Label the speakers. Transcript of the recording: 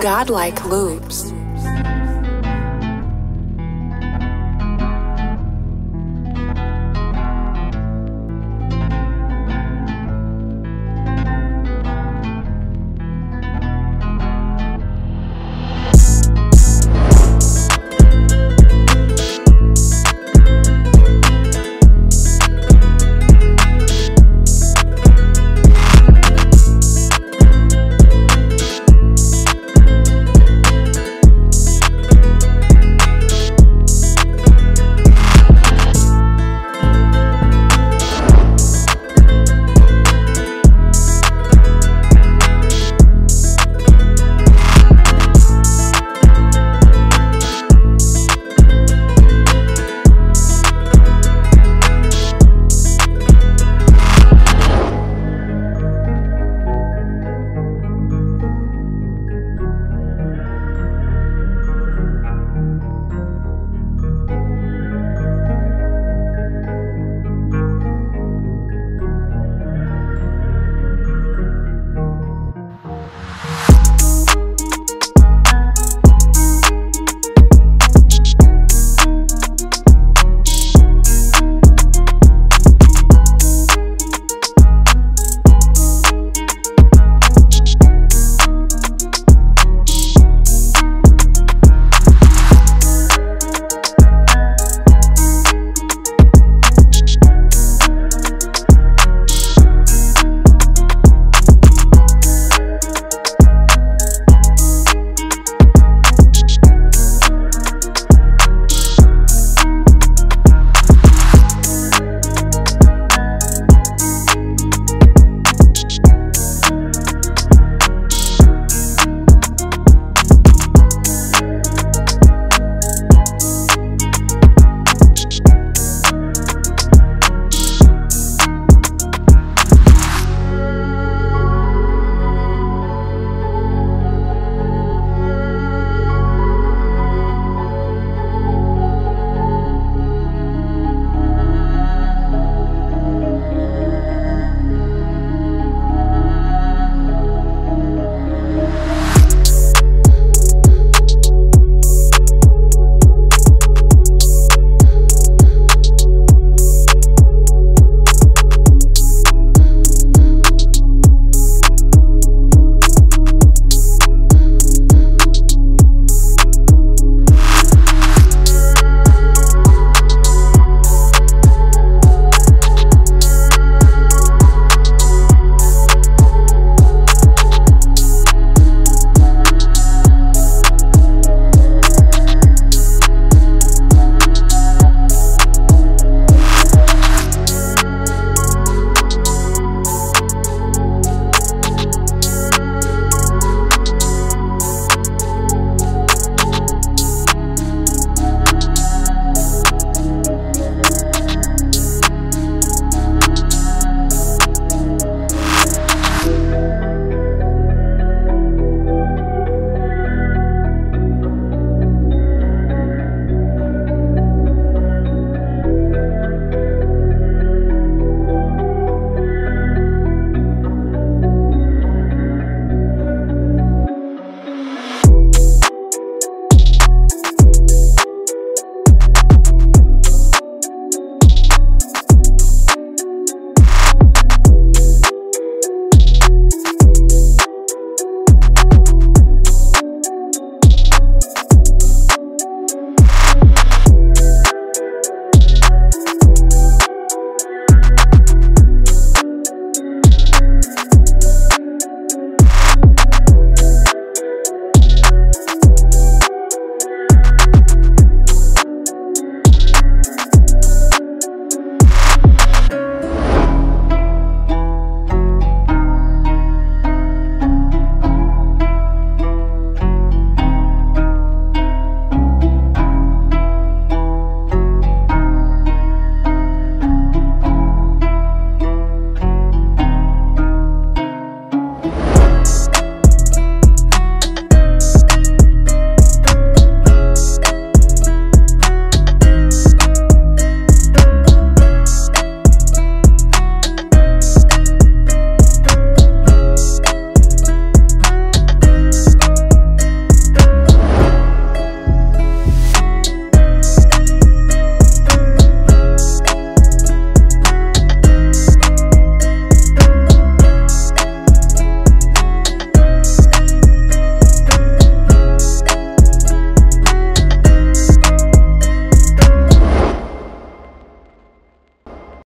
Speaker 1: Godlike loops.